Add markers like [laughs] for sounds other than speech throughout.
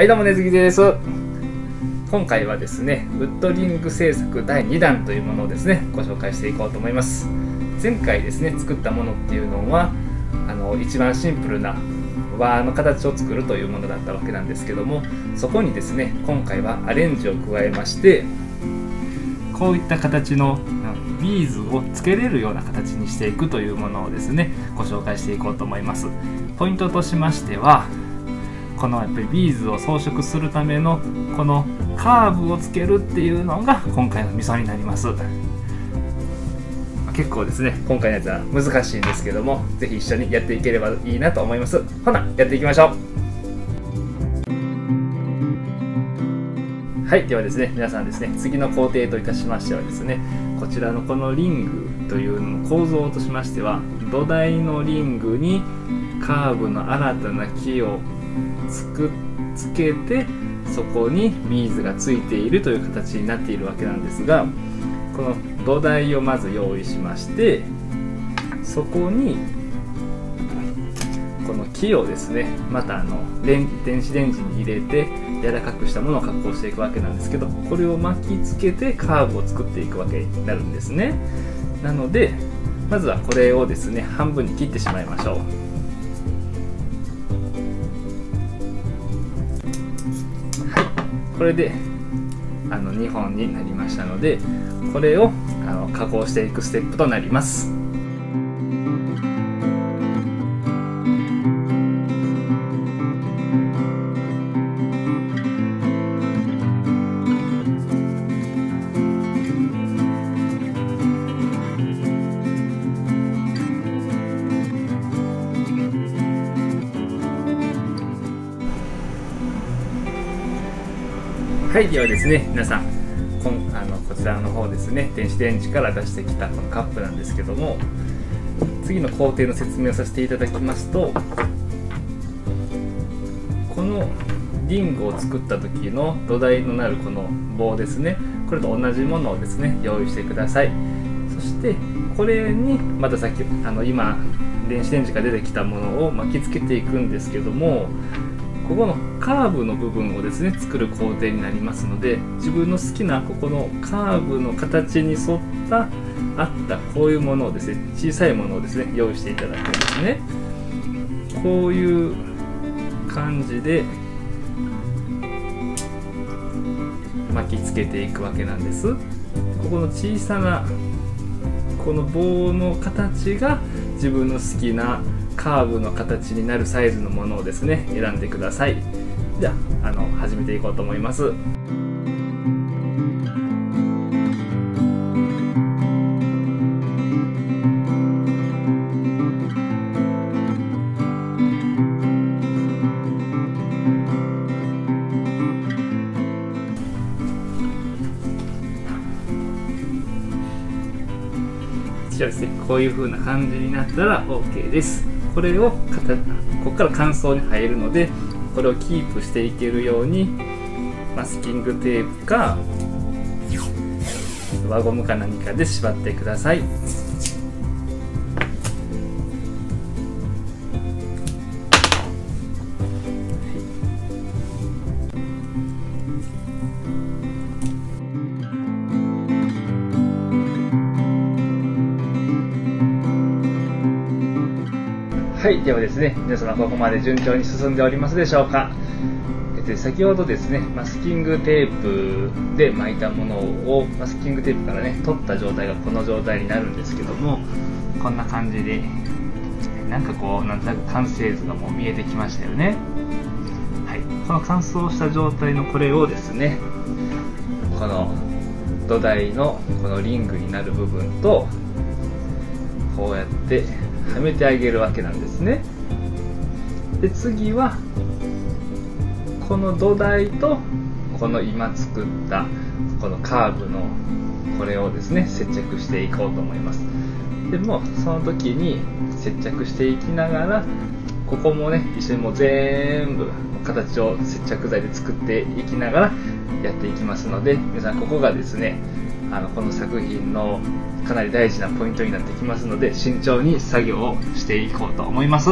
はいどうもねずきです。今回はですねウッドリング製作第2弾というものをですねご紹介していこうと思います。前回ですね作ったものっていうのはあの一番シンプルな輪の形を作るというものだったわけなんですけどもそこにですね今回はアレンジを加えましてこういった形のビーズをつけれるような形にしていくというものをですねご紹介していこうと思います。ポイントとしましてはこのやっぱりビーズを装飾するためのこのカーブをつけるっていうのが今回のミソになります。結構ですね今回のやつは難しいんですけども是非一緒にやっていければいいなと思います。ほなやっていきましょう。はいではですね皆さんですね次の工程といたしましてはですねこちらのこのリングというのの構造としましては土台のリングにカーブの新たな木をつくつけてそこにビーズがついているという形になっているわけなんですがこの土台をまず用意しましてそこにこの木をですねまたあの電子レンジに入れて柔らかくしたものを加工していくわけなんですけどこれを巻きつけてカーブを作っていくわけになるんですね。なのでまずはこれをですね半分に切ってしまいましょう。これであの2本になりましたのでこれをあの加工していくステップとなります。はいではですね皆さんこんあのこちらの方ですね電子レンジから出してきたこのカップなんですけども次の工程の説明をさせていただきますとこのリングを作った時の土台のなるこの棒ですねこれと同じものをですね用意してください。そしてこれにまたさっきあの今電子レンジから出てきたものを巻きつけていくんですけどもここのカーブの部分をですね作る工程になりますので自分の好きなここのカーブの形に沿ったあったこういうものをですね小さいものをですね用意していただくんですね。こういう感じで巻きつけていくわけなんです。ここの小さなこの棒の形が自分の好きなカーブの形になるサイズのものをですね選んでください。じゃああの始めていこうと思います。こういう風な感じになったら OK です。これをここから乾燥に入るのでこれをキープしていけるようにマスキングテープか輪ゴムか何かで縛ってください。はいではですね皆様ここまで順調に進んでおりますでしょうか。で先ほどですねマスキングテープで巻いたものをマスキングテープからね取った状態がこの状態になるんですけどもこんな感じでなんかこうなんとなく完成図がもう見えてきましたよね。はい。この乾燥した状態のこれをですねこの土台のこのリングになる部分とこうやってはめてあげるわけなんですね。で次はこの土台とこの今作ったこのカーブのこれをですね接着していこうと思います。でもその時に接着していきながらここもね一緒にもう全部形を接着剤で作っていきながらやっていきますので皆さんここがですねあのこの作品のかなり大事なポイントになってきますので慎重に作業をしていこうと思います。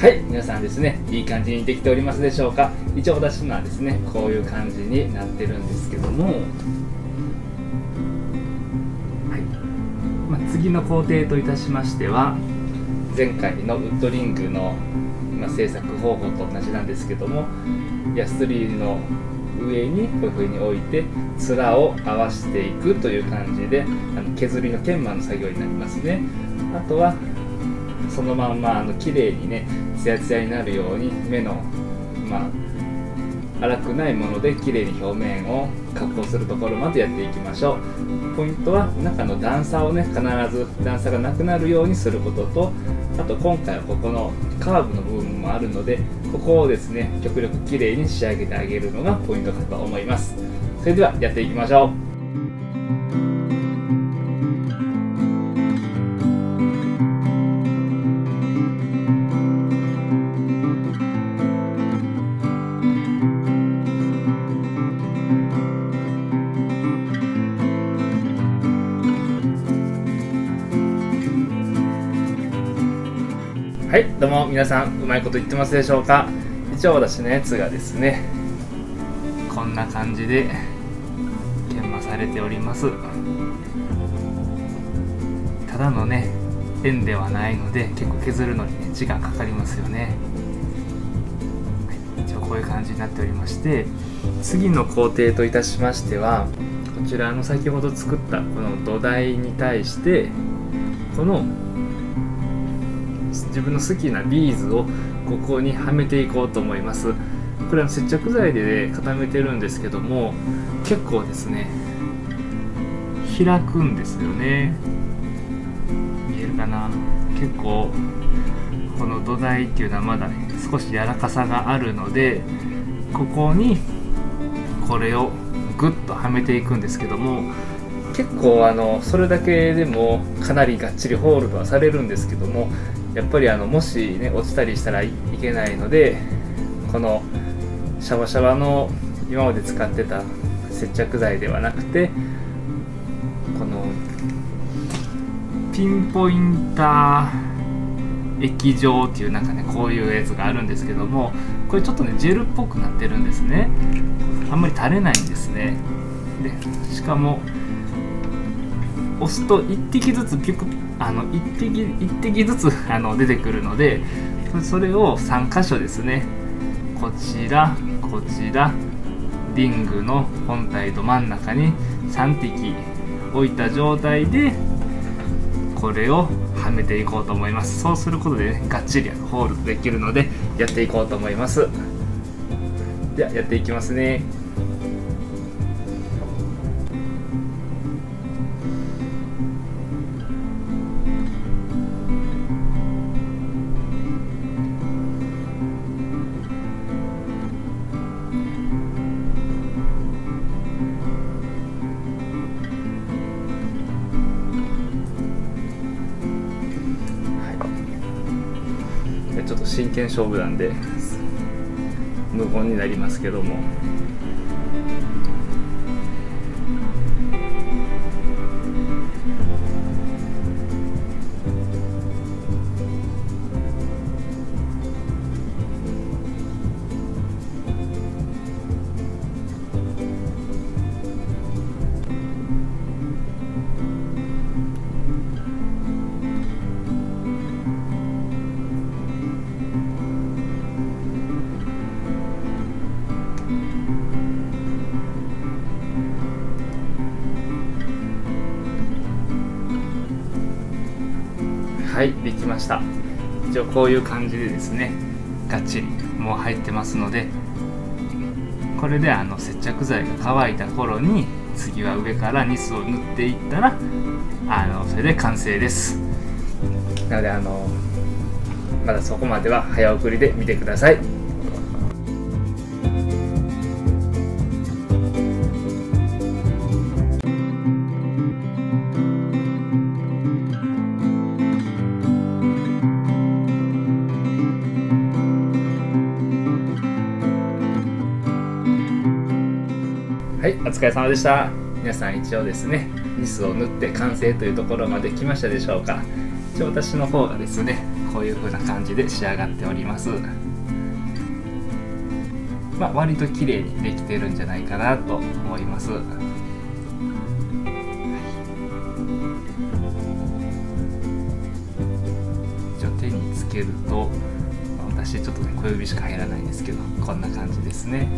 はい皆さんですねいい感じにできておりますでしょうか？一応私のはですねこういう感じになってるんですけども、はい。まあ、次の工程といたしましては前回のウッドリングの、ま、制作方法と同じなんですけどもヤスリの上にこういう風に置いて面を合わせていくという感じであの削りの研磨の作業になりますね。あとはそのまんまあの綺麗にねツヤツヤになるように目のまあ粗くないもので綺麗に表面を加工するところまでやっていきましょう。ポイントは中の段差をね必ず段差がなくなるようにすることとあと今回はここのカーブの部分もあるのでここをですね極力綺麗に仕上げてあげるのがポイントかと思います。それではやっていきましょう。はいどうも皆さんうまいこと言ってますでしょうか？一応私のやつがですねこんな感じで研磨されております。ただのね円ではないので結構削るのにね時間かかりますよね、一応こういう感じになっておりまして次の工程といたしましてはこちらの先ほど作ったこの土台に対してこの自分の好きなビーズをここにはめていこうと思います。これは接着剤で、固めてるんですけども結構ですね開くんですよね。見えるかな？結構この土台っていうのはまだね少し柔らかさがあるのでここにこれをグッとはめていくんですけども結構あのそれだけでもかなりがっちりホールドはされるんですけどもやっぱりあのもしね落ちたりしたらいけないのでこのシャバシャバの今まで使ってた接着剤ではなくてこのピンポインター液状っていうなんかねこういうやつがあるんですけどもこれちょっとねジェルっぽくなってるんですね。あんまり垂れないんですね。でしかも押すと1滴ずつピュクあの1滴1滴ずつ [laughs] あの出てくるのでそれを3箇所ですね。こちらこちらリングの本体と真ん中に3滴置いた状態でこれをはめていこうと思います。そうすることで、ね、がっちりホールできるのでやっていこうと思います。ではやっていきますね。真剣勝負なんで無言になりますけども。はいできました。一応こういう感じでですねがっちりもう入ってますのでこれであの接着剤が乾いた頃に次は上からニスを塗っていったらあのそれで完成です。なのであのまだそこまでは早送りで見てください。疲れ様でした。皆さん一応ですねニスを塗って完成というところまで来ましたでしょうか。一応私の方がですねこういう風な感じで仕上がっております。まあ、割と綺麗にできてるんじゃないかなと思います。一応手につけると私ちょっとね小指しか入らないんですけどこんな感じですね。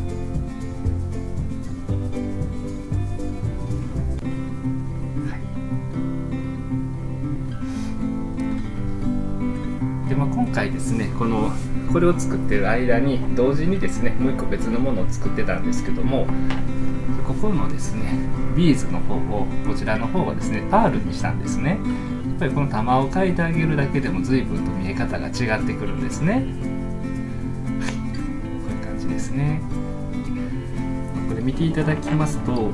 回ですねこのこれを作ってる間に同時にですねもう一個別のものを作ってたんですけどもここのですねビーズの方をこちらの方をですねパールにしたんですね。やっぱりこの玉を描いてあげるだけでも随分と見え方が違ってくるんですね。はいこういう感じですね。これ見ていただきますとこ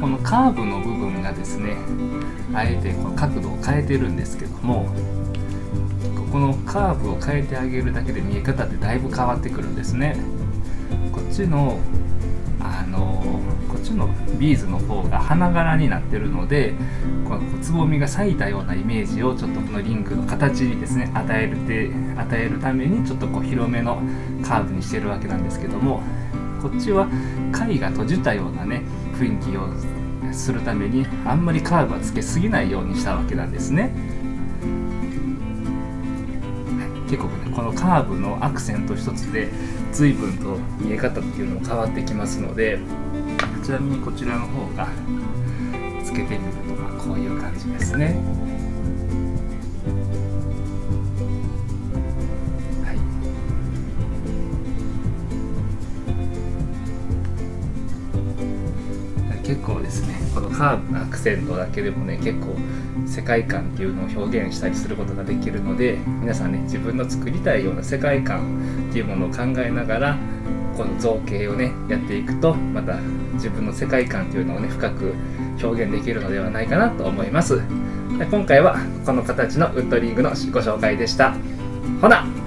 このカーブの部分がですねあえてこの角度を変えてるんですけどもこのカーブを変えてあげるだけで見え方ってだいぶ変わってくるんですねこっちのあのこっちのビーズの方が花柄になってるのでこのつぼみが咲いたようなイメージをちょっとこのリングの形にですね与えるて与えるためにちょっとこう広めのカーブにしてるわけなんですけどもこっちは貝が閉じたようなね雰囲気をするためにあんまりカーブはつけすぎないようにしたわけなんですね。結構ねこのカーブのアクセント一つで随分と見え方っていうのも変わってきますのでちなみにこちらの方がつけてみるとまあこういう感じですね。結構ですねカーブのアクセントだけでもね結構世界観っていうのを表現したりすることができるので皆さんね自分の作りたいような世界観っていうものを考えながらこの造形をねやっていくとまた自分の世界観っていうのをね深く表現できるのではないかなと思います。今回はこの形のウッドリングのご紹介でした。ほな！